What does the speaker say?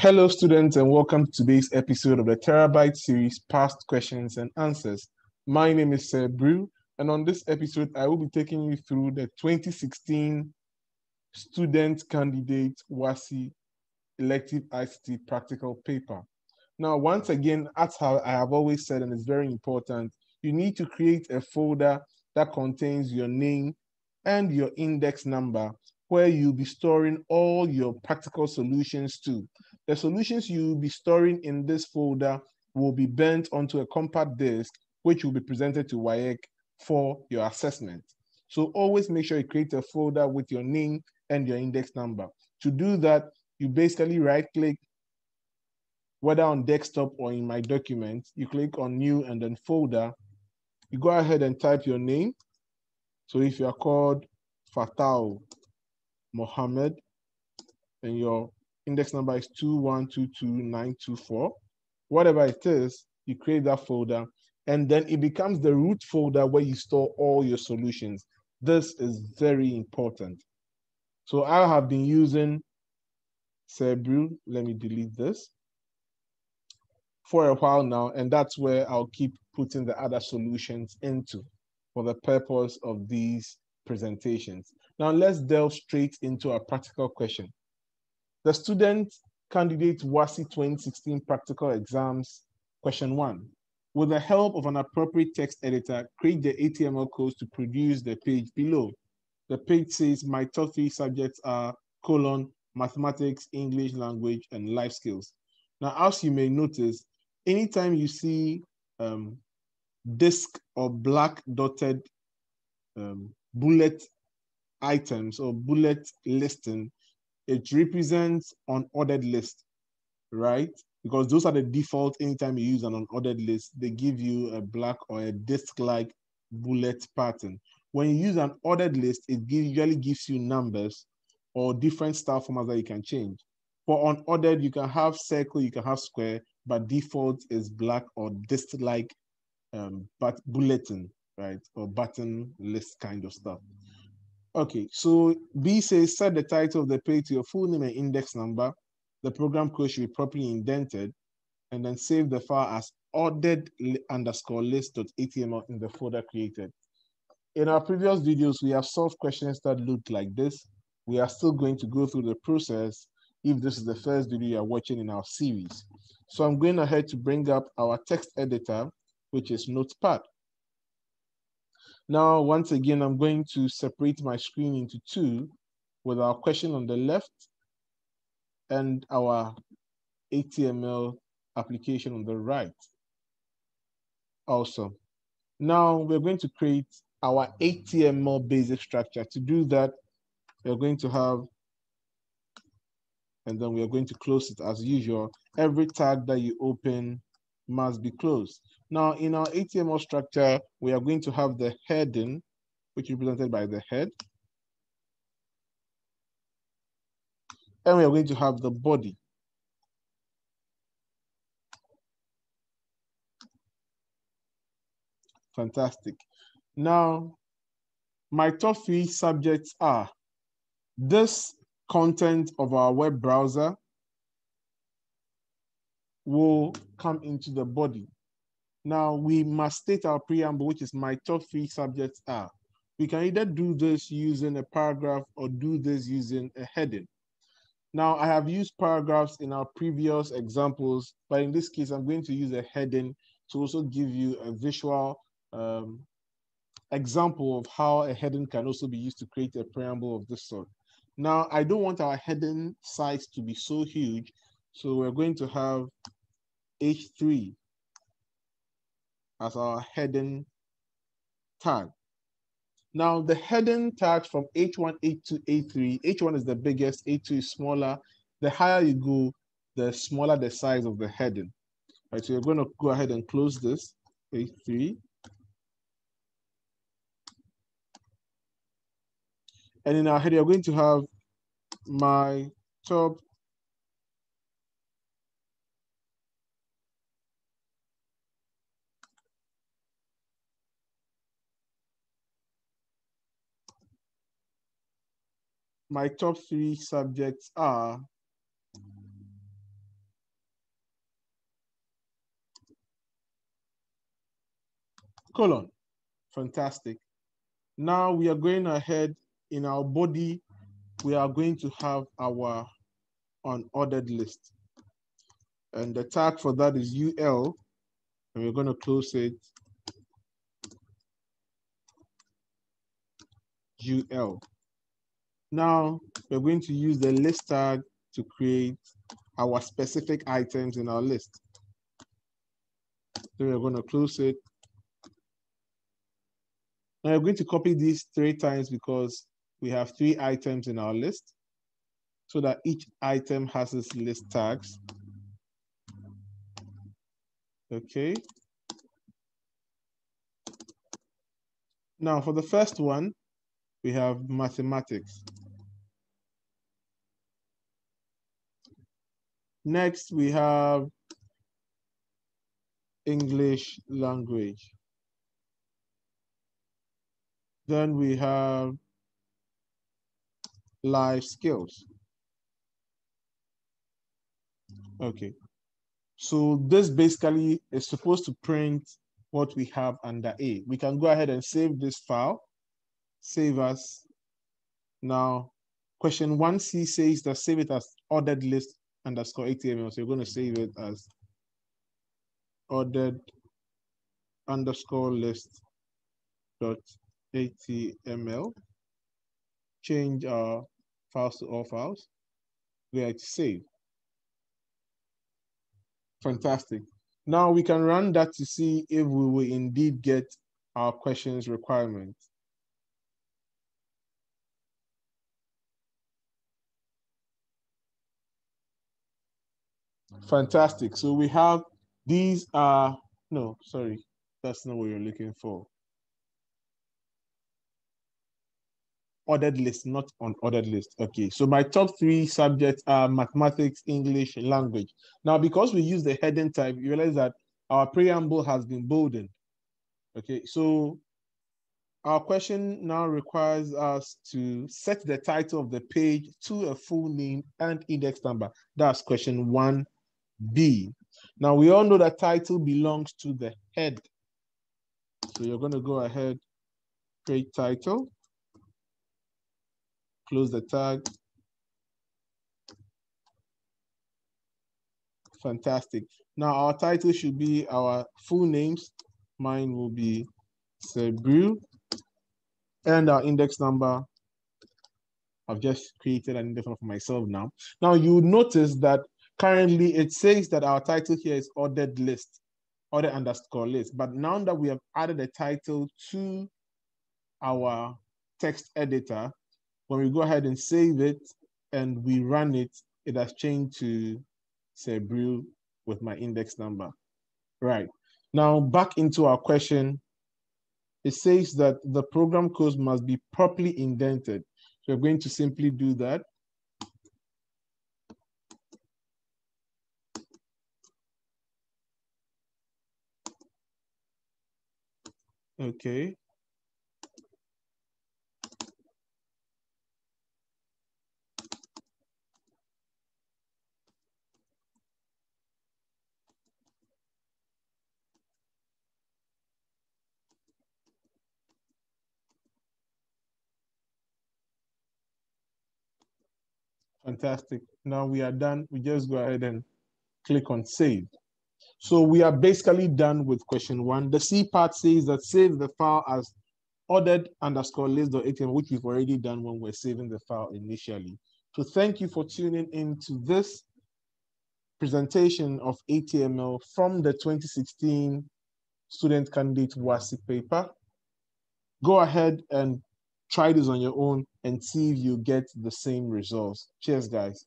Hello, students, and welcome to today's episode of the Terabyte series Past Questions and Answers. My name is Sir Brew, and on this episode, I will be taking you through the 2016 Student Candidate WASSCE Elective ICT Practical Paper. Now, once again, as how I have always said, and it's very important, you need to create a folder that contains your name and your index number where you'll be storing all your practical solutions to. The solutions you'll be storing in this folder will be burnt onto a compact disk, which will be presented to WAEC for your assessment. So always make sure you create a folder with your name and your index number. To do that, you basically right click, whether on desktop or in my document, you click on new and then folder. You go ahead and type your name. So if you are called Fatal Mohammed and your index number is 2122924. Whatever it is, you create that folder, and then it becomes the root folder where you store all your solutions. This is very important. So I have been using Cerebrew. Let me delete this for a while now, and that's where I'll keep putting the other solutions into for the purpose of these presentations. Now let's delve straight into our practical question. The student candidate WASSCE 2016 practical exams, question one. With the help of an appropriate text editor, create the HTML codes to produce the page below. The page says my top three subjects are colon, mathematics, English language, and life skills. Now, as you may notice, anytime you see um, disk or black dotted um, bullet items or bullet listing, it represents an unordered list, right? Because those are the default anytime you use an unordered list, they give you a black or a disk-like bullet pattern. When you use an ordered list, it usually gives you numbers or different style formats that you can change. For unordered, you can have circle, you can have square, but default is black or disk-like um, but bulletin, right? Or button list kind of stuff. Okay, so B says set the title of the page to your full name and index number. The program code should be properly indented and then save the file as ordered underscore list.html in the folder created. In our previous videos, we have solved questions that looked like this. We are still going to go through the process if this is the first video you're watching in our series. So I'm going ahead to bring up our text editor, which is Notepad. Now, once again, I'm going to separate my screen into two with our question on the left and our HTML application on the right. Awesome. Now we're going to create our HTML basic structure. To do that, we're going to have, and then we are going to close it as usual. Every tag that you open must be closed. Now, in our HTML structure, we are going to have the heading, which is represented by the head. And we are going to have the body. Fantastic. Now, my top three subjects are this content of our web browser will come into the body. Now we must state our preamble, which is my top three subjects are. We can either do this using a paragraph or do this using a heading. Now I have used paragraphs in our previous examples, but in this case, I'm going to use a heading to also give you a visual um, example of how a heading can also be used to create a preamble of this sort. Now, I don't want our heading size to be so huge, so we're going to have H3 as our heading tag. Now the heading tags from H1, H2, H3, H1 is the biggest, H2 is smaller. The higher you go, the smaller the size of the heading. All right, so you're going to go ahead and close this, H3. And in our header, you're going to have my top my top three subjects are colon. Fantastic. Now we are going ahead in our body. We are going to have our unordered list. And the tag for that is UL. And we're going to close it. UL. Now we're going to use the list tag to create our specific items in our list. So we're going to close it. Now we're going to copy these three times because we have three items in our list so that each item has its list tags. Okay. Now for the first one, we have mathematics. Next, we have English language. Then we have life skills. Okay. So this basically is supposed to print what we have under A. We can go ahead and save this file, save us. Now, question 1C says that save it as ordered list underscore HTML. So you're going to save it as ordered underscore list dot HTML. Change our files to all files. We are to save. Fantastic. Now we can run that to see if we will indeed get our questions requirement. Fantastic. So we have these are, no, sorry, that's not what you're looking for. Ordered list, not on ordered list. Okay, so my top three subjects are mathematics, English, language. Now, because we use the heading type, you realize that our preamble has been boldened. Okay, so our question now requires us to set the title of the page to a full name and index number. That's question 1B. Now, we all know that title belongs to the head. So you're going to go ahead, create title close the tag. Fantastic. Now our title should be our full names. Mine will be Sebrew. And our index number, I've just created an index number for myself now. Now you notice that currently it says that our title here is ordered list, order underscore list. But now that we have added a title to our text editor, when we go ahead and save it and we run it, it has changed to Sebrew with my index number. Right. Now back into our question. It says that the program code must be properly indented. So we're going to simply do that. Okay. Fantastic. Now we are done. We just go ahead and click on save. So we are basically done with question one. The C part says that save the file as ordered underscore list.html, which we've already done when we're saving the file initially. So thank you for tuning in to this presentation of HTML from the 2016 student candidate WASSCE paper. Go ahead and try this on your own and see if you get the same results. Cheers, guys.